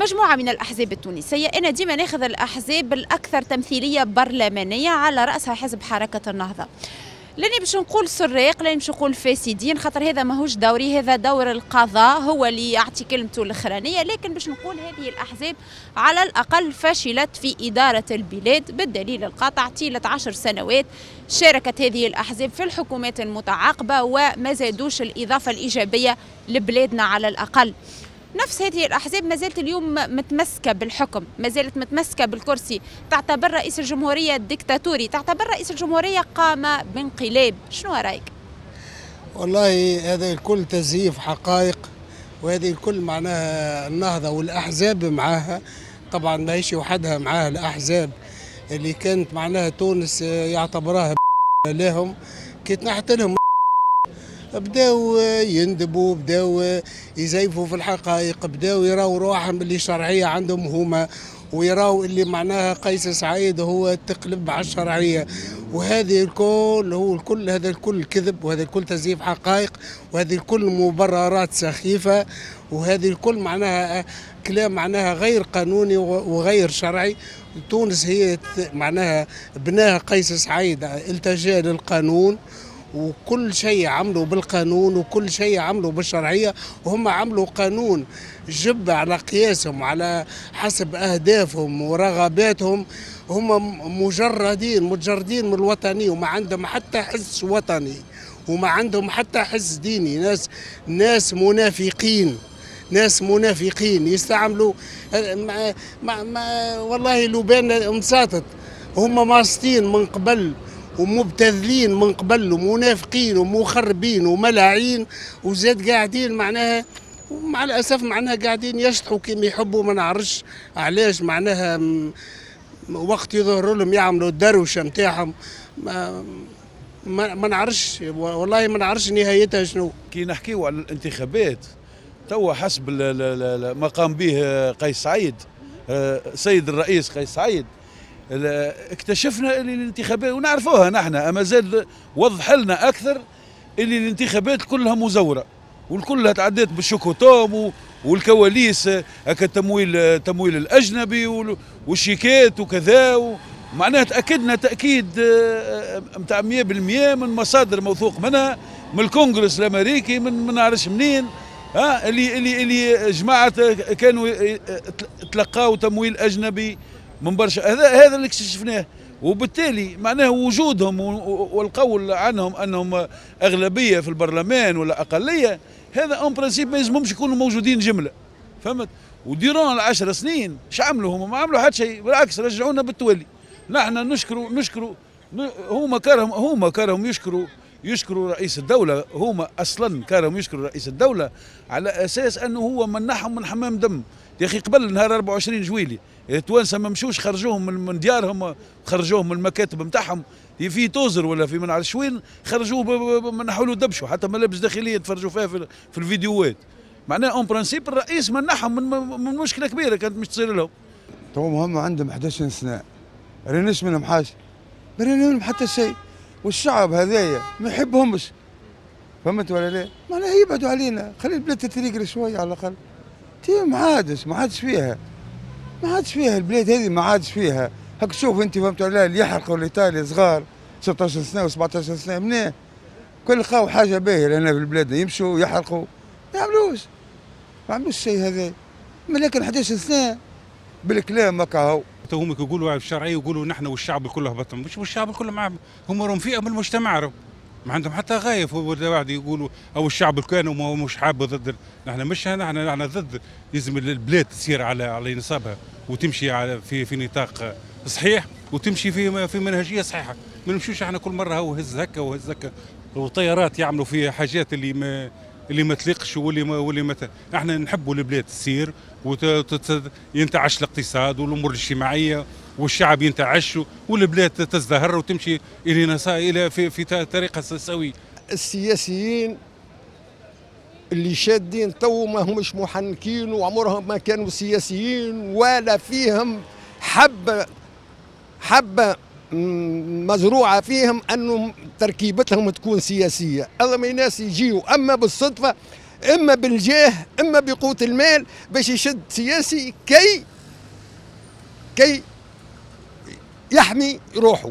مجموعة من الأحزاب التونسية أنا ديما ناخذ الأحزاب الأكثر تمثيلية برلمانية على رأسها حزب حركة النهضة. لاني باش نقول سراق لاني باش نقول فاسدين خاطر هذا ماهوش دوري هذا دور القضاء هو اللي يعطي كلمته الأخرانية لكن باش نقول هذه الأحزاب على الأقل فشلت في إدارة البلاد بالدليل القاطع. طيله عشر سنوات شاركت هذه الأحزاب في الحكومات المتعاقبة وما زادوش الإضافة الإيجابية لبلادنا على الأقل. نفس هذه الأحزاب ما زالت اليوم متمسكة بالحكم ما زالت متمسكة بالكرسي. تعتبر رئيس الجمهورية ديكتاتوري تعتبر رئيس الجمهورية قام بانقلاب. شنو رأيك؟ والله هذا الكل تزييف حقائق وهذه الكل معناها النهضة والأحزاب معاها. طبعا ماهيش وحدها معاها الأحزاب اللي كانت معناها تونس يعتبرها لهم. كي تنحت لهم بداو يندبوا بداو يزيفوا في الحقائق بداو يراو روحهم اللي شرعية عندهم هما ويراو اللي معناها قيس سعيد هو تقلب على الشرعية. وهذه الكل هو الكل هذا الكل كذب وهذا الكل تزييف حقائق وهذه الكل مبررات سخيفة وهذه الكل معناها كلام معناها غير قانوني وغير شرعي. تونس هي معناها بناها قيس سعيد التجا للقانون. وكل شيء عملوا بالقانون وكل شيء عملوا بالشرعية وهم عملوا قانون جب على قياسهم على حسب أهدافهم ورغباتهم. هم مجردين مجردين من الوطنية وما عندهم حتى حس وطني وما عندهم حتى حس ديني. ناس ناس منافقين ناس منافقين يستعملوا ما ما ما والله لو بان مساطط هم ماسطين من قبل. ومبتذلين من قبل ومنافقين ومخربين وملاعين وزاد قاعدين معناها مع الأسف معناها قاعدين يشطحوا كما يحبوا ما نعرفش علاش معناها وقت يظهر لهم يعملوا الدروشة نتاعهم ما ما, ما نعرفش والله ما نعرفش نهايتها شنو. كي نحكيو على الانتخابات توا حسب ما قام به قيس سعيد. آه، سيد الرئيس قيس سعيد. اكتشفنا اللي الانتخابات ونعرفوها نحن أما زاد وضح لنا أكثر اللي الانتخابات كلها مزورة والكلها تعديت بالشكوتوم والكواليس هكا التمويل التمويل الأجنبي والشيكات وكذا معناها تأكدنا تأكيد نتاع آه، 100% من مصادر موثوق منها من الكونغرس الأمريكي من ما نعرفش منين ها اللي اللي اللي جماعة كانوا تلقاوا تمويل أجنبي من برشا. هذا هذا اللي اكتشفناه وبالتالي معناه وجودهم والقول عنهم أنهم أغلبية في البرلمان ولا أقلية هذا en principe ما يلزمهمش يكونوا موجودين جملة. فهمت؟ وديرون العشر سنين إيش عملوا هم ما عملوا حتى شيء بالعكس رجعونا بالتوالي نحن نشكروا نشكروا هما كارهم هما كارهم يشكروا يشكروا رئيس الدولة. هما أصلا كانوا يشكروا رئيس الدولة على أساس أنه هو منعهم من حمام دم. يا أخي قبل نهار 24 جويلي التوانسه ما مشوش خرجوهم من ديارهم خرجوهم من المكاتب نتاعهم في توزر ولا في من عرفش وين خرجوه منحوا له دبشوا حتى ملابس داخلية تفرجوا فيها في, في الفيديوهات. معناها en principe الرئيس منعهم من, من مشكلة كبيرة كانت مش تصير لهم. تو هم عندهم 11 سنة. ريناش منهم حاجة ما منهم حتى شيء. والشعب هذايا ما يحبهمش. فهمت ولا لا؟ معناها يبعدوا علينا. خلي البلاد تتريقل شوية على الأقل. ما عادش ما عادش فيها. ما عادش فيها البلاد هذه ما عادش فيها. هاك شوف انت فهمت ولا اللي يحرقوا الايطالي صغار 16 سنة و17 سنة منين كل لقاو حاجة باهية لنا في البلاد يمشوا يحرقوا. ما يعملوش. ما عملوش الشيء هذا. لكن 11 سنة بالكلام هكا هو. هم يقولوا الشرعية يقولوا نحن والشعب الكل هبطنا مش والشعب الكل معهم هم راهم فئة من المجتمع رب. ما عندهم حتى غايف واحد يقولوا أو الشعب الكان وما مش حابه ضد نحن مش نحن نحن ضد. لازم البلاد تسير على على نصابها وتمشي على في في نطاق صحيح وتمشي في في منهجية صحيحة. ما نمشيوش إحنا كل مرة هو هز هكا وهز هكا. وطيارات يعملوا فيها حاجات اللي ما اللي ما تليقش واللي ما واللي ما إحنا نحبوا البلاد تسير وينتعش الاقتصاد والامور الاجتماعية. والشعب ينتعش والبلاد تزدهر وتمشي إلى إلى في في طريقه سويه السياسيين اللي شادين تو ما همش محنكين وعمرهم ما كانوا سياسيين ولا فيهم حبه حبه مزروعة فيهم انه تركيبتهم تكون سياسية. هذا ما ناس يجيوا أما بالصدفة أما بالجاه أما بقوة المال باش يشد سياسي كي كي يحمي روحه.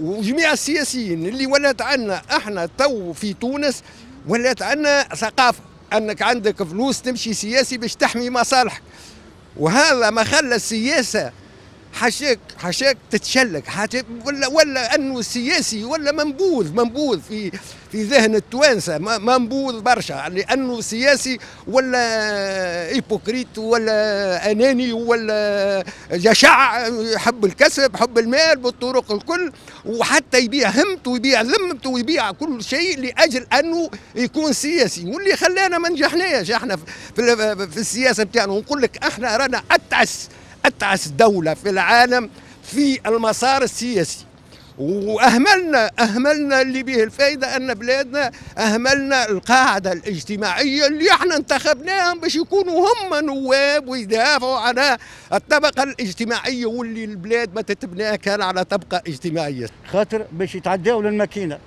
وجميع السياسيين اللي ولات عنا إحنا تو في تونس ولات عنا ثقافة انك عندك فلوس تمشي سياسي باش تحمي مصالحك. وهذا ما خلى السياسة حاشاك حاشاك تتشلك. حاشاك ولا ولا انه السياسي ولا منبوذ منبوذ في في ذهن التوانسة. منبوذ برشا. لأنه السياسي ولا ايبوكريت ولا أناني ولا جشع يحب الكسب حب المال بالطرق الكل وحتى يبيع همته ويبيع ذمته ويبيع كل شيء لأجل انه يكون سياسي. واللي خلانا ما نجحناش. إحنا في, في السياسة بتاعنا. ونقول لك إحنا رانا أتعس أتعس دوله في العالم في المسار السياسي. واهملنا أهملنا اللي به الفائده أن بلادنا أهملنا القاعدة الاجتماعية اللي إحنا انتخبناهم باش يكونوا هم نواب ويدافعوا على الطبقة الاجتماعية واللي البلاد ما تتبناها كان على طبقة اجتماعية. خاطر باش يتعداوا للماكينة.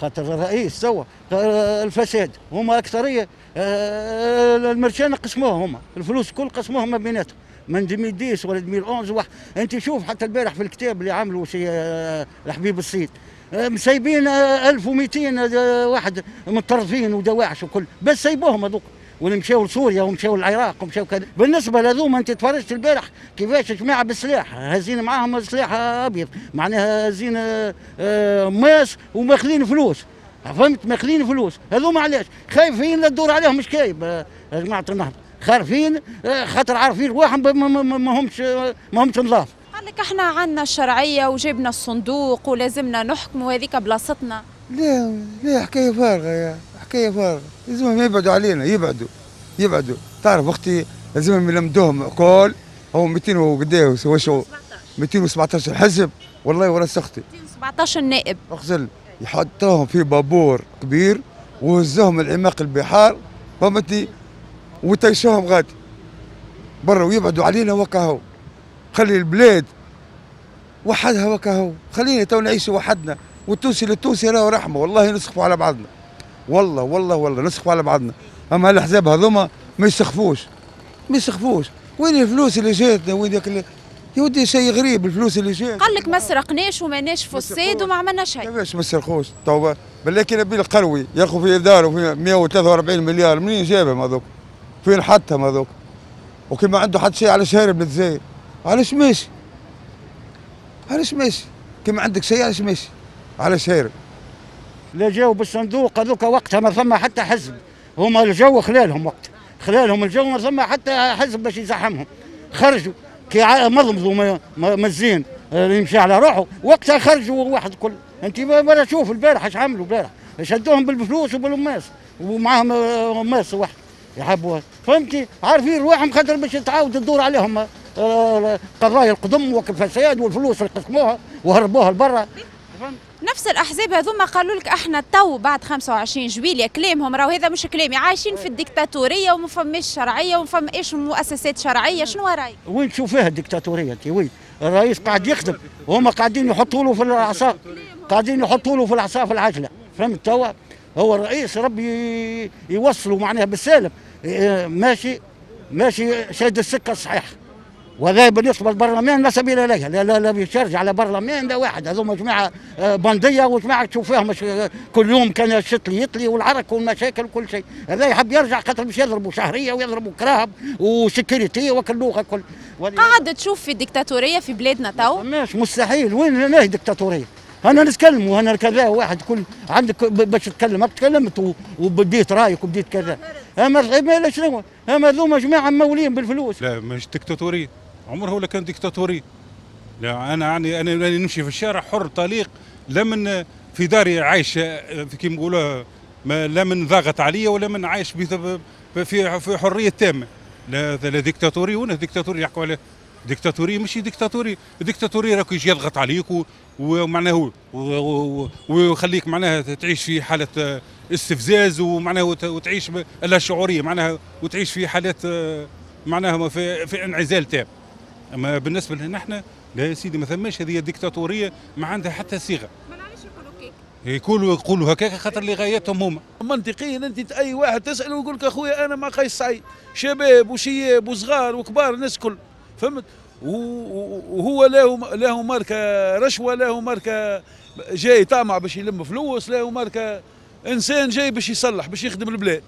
خاطر الرئيس آه، الفساد هما أكثرية آه، المرشان قسموها هما الفلوس كل قسموها ما بيناتهم. من 2010 ولا 2011 واحد أنت شوف حتى البارح في الكتاب اللي عملوا شي آه، الحبيب الصيد آه، مسيبين آه، 1200 آه، واحد متطرفين ودواعش وكل بس سيبوهم هذوك. واللي مشاو لسوريا ومشاو للعراق ومشاو كذا. بالنسبة لهذوما أنت تفرجت البارح كيفاش جماعة بالسلاح هازين معاهم سلاح أبيض معناها هازين ماس وماخذين فلوس. فهمت ماخذين فلوس. هذوما علاش؟ خايفين لا تدور عليهم مش كايب يا جماعة النهضه خارفين آه، خاطر عارفين واحد ما- ما ما- ما همش ما همش نظاف قال لك إحنا عندنا الشرعية وجبنا الصندوق ولازمنا نحكم وهذيك بلاصتنا. لا لا حكاية فارغة يا حكاية فارغة. لازمهم يبعدوا علينا يبعدوا يبعدوا. تعرف أختي لازمهم يلمدوهم كل هو 200 وقديه واش هو 217 حزب والله ورا أختي 17 نائب اغسل يحطوهم في بابور كبير وهزوهم العماق البحار. فهمتي وتيشوهم غادي برا ويبعدوا علينا وكهو خلي البلاد وحدها وكهو خلينا تو نعيش وحدنا. والتونسي للتونسي راهو رحمة. والله نسخفوا على بعضنا. والله والله والله نسخفوا على بعضنا. أما الاحزاب هذوما ما يسخفوش. ما يسخفوش. وين الفلوس اللي جاتنا؟ وين ذاك يا ودي شيء غريب الفلوس اللي جات قال لك ما سرقناش وماناش فساد وما عملنا شيء كيفاش ما سرقوش. تو بالله نبيل القروي ياخذ في داره في 143 مليار. منين جابهم هذوك؟ فين حطهم هذوك؟ وكما عنده حد شيء علاش هارب للجزائر؟ علاش ماشي؟ علاش ماشي؟ كما عندك شيء علاش ماشي؟ علاش هارب؟ لا جاوا بالصندوق هذوك وقتها ما ثم حتى حزب هما الجو خلالهم وقت خلالهم الجو ما ثم حتى حزب باش يزحمهم خرجوا كي مضمضوا ما- ما- مزين يمشي على روحه وقتها خرجوا واحد كل انت ولا شوف البارح إيش عملوا البارح شدوهم بالفلوس وبالماس ومعاهم آه، ماس واحد يحبوا فهمتي؟ عارفين روحهم خاطر باش تعاود تدور عليهم آه، قضايا القدم والفساد والفلوس اللي قسموها وهربوها لبرا. نفس الأحزاب هذوما قالوا لك إحنا تو بعد 25 جويليا كلامهم راهو هذا مش كلامي. عايشين في الديكتاتورية وما فماش شرعية وما فماش مؤسسات شرعية. شنو رأيك؟ وين تشوفها الدكتاتوريه انت وين؟ الرئيس قاعد يخدم وهم قاعدين يحطوا له في العصا قاعدين يحطوا له في العصا في العجلة. فهمت توا؟ هو الرئيس ربي يوصلوا معناها بالسالم. إيه، ماشي ماشي شاد السكة الصحيحه وهذا بالنسبة للبرلمان لا سبيل اليها لا لا لا بيشرج على برلمان لا واحد. هذوما جماعة آه، بندية وجماعة تشوف فيهم مش- كل يوم كان الشتلي يطلي والعرك والمشاكل وكل شيء. هذا يحب يرجع خاطر باش يضربوا شهرية ويضربوا كراهب وسكيورتي وكل لغه كل قاعد تشوف في الديكتاتوريه في بلادنا تو؟ ماش مستحيل. وين هنا ديكتاتوريه أنا نتكلم وأنا كذا واحد كل عندك باش تتكلم ما تكلمت وبديت رايك وبديت كذا. اما ما شنو اما ذوما جماعة مولين بالفلوس. لا مش ديكتاتورية عمره ولا كان ديكتاتورية لا أنا يعني أنا نمشي في الشارع حر طليق لا من في داري عايش كيما نقولوا لا من ضاغط عليا ولا من عايش في في حرية تامة. لا لا ديكتاتوري ولا ديكتاتوري يحكوا عليه. ديكتاتوري مش ديكتاتوري. الديكتاتوري راك يجي يضغط عليك ومعناه ويخليك معناها تعيش في حالة آه، استفزاز ومعناها وت- وتعيش لا شعورية معناها وتعيش في حالات آه، معناها في, في انعزال تام. أما بالنسبة لنا إحنا لا يا سيدي ما ثماش هذه الديكتاتوريه ما عندها حتى صيغة. يقولوا يقولوا هكاك خاطر اللي غايتهم هما. منطقيا أنت أي واحد تساله ويقول لك أخويا أنا مع قيس سعيد شباب وشياب وصغار وكبار الناس كل فهمت؟ وهو له له ماركة رشوة له ماركة جاي طامع باش يلم فلوس له ماركة إنسان جاي باش يصلح باش يخدم البلاد.